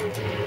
You.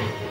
you.